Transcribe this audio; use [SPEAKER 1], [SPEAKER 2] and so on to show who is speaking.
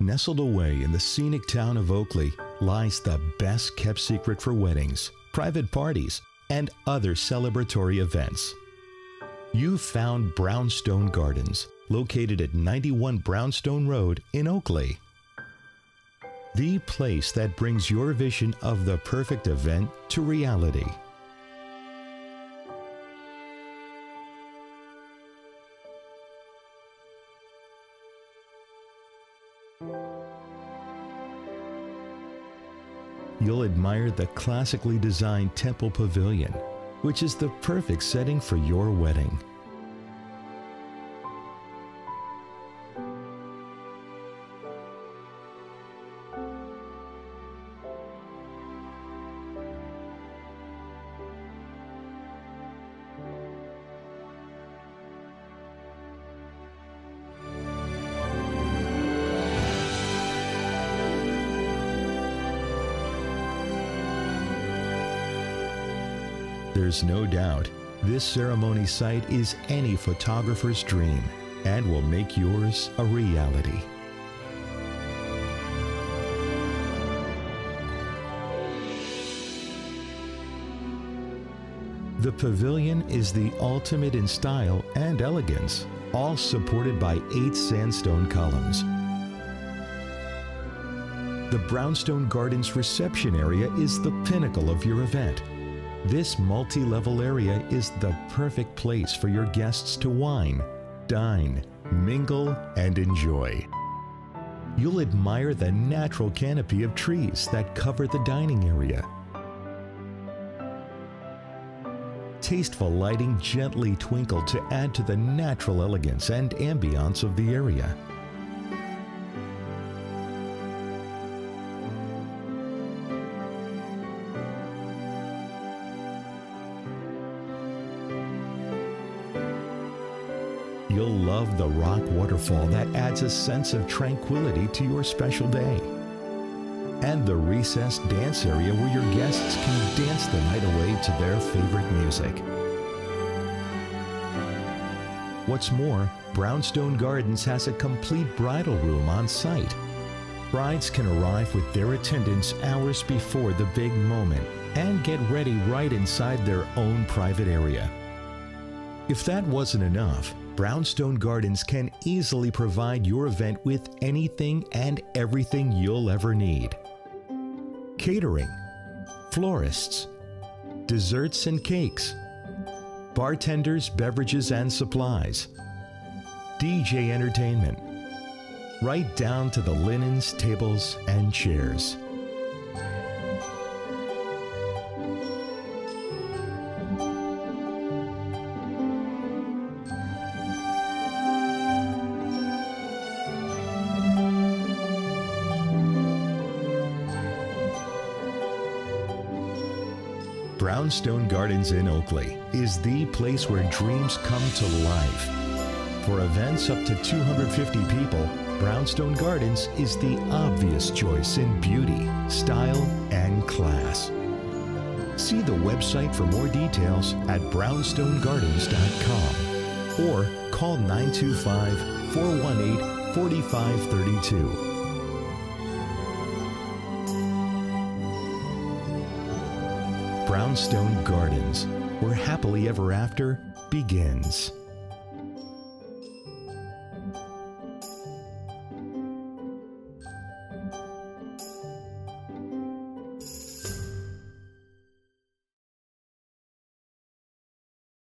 [SPEAKER 1] Nestled away in the scenic town of Oakley lies the best kept secret for weddings, private parties, and other celebratory events. You've found Brownstone Gardens, located at 91 Brownstone Road in Oakley. The place that brings your vision of the perfect event to reality. You'll admire the classically designed Temple Pavilion, which is the perfect setting for your wedding. There's no doubt this ceremony site is any photographer's dream and will make yours a reality. The pavilion is the ultimate in style and elegance, all supported by eight sandstone columns. The Brownstone Gardens reception area is the pinnacle of your event. This multi level area is the perfect place for your guests to wine, dine, mingle, and enjoy. You'll admire the natural canopy of trees that cover the dining area. Tasteful lighting gently twinkle to add to the natural elegance and ambiance of the area. You'll love the rock waterfall that adds a sense of tranquility to your special day. And the recessed dance area where your guests can dance the night away to their favorite music. What's more, Brownstone Gardens has a complete bridal room on site. Brides can arrive with their attendants hours before the big moment and get ready right inside their own private area. If that wasn't enough, Brownstone Gardens can easily provide your event with anything and everything you'll ever need catering, florists, desserts and cakes, bartenders, beverages and supplies, DJ entertainment, right down to the linens, tables, and chairs. Brownstone Gardens in Oakley is the place where dreams come to life. For events up to 250 people, Brownstone Gardens is the obvious choice in beauty, style, and class. See the website for more details at brownstonegardens.com or call 925 418 4532. Brownstone Gardens, where happily ever after begins.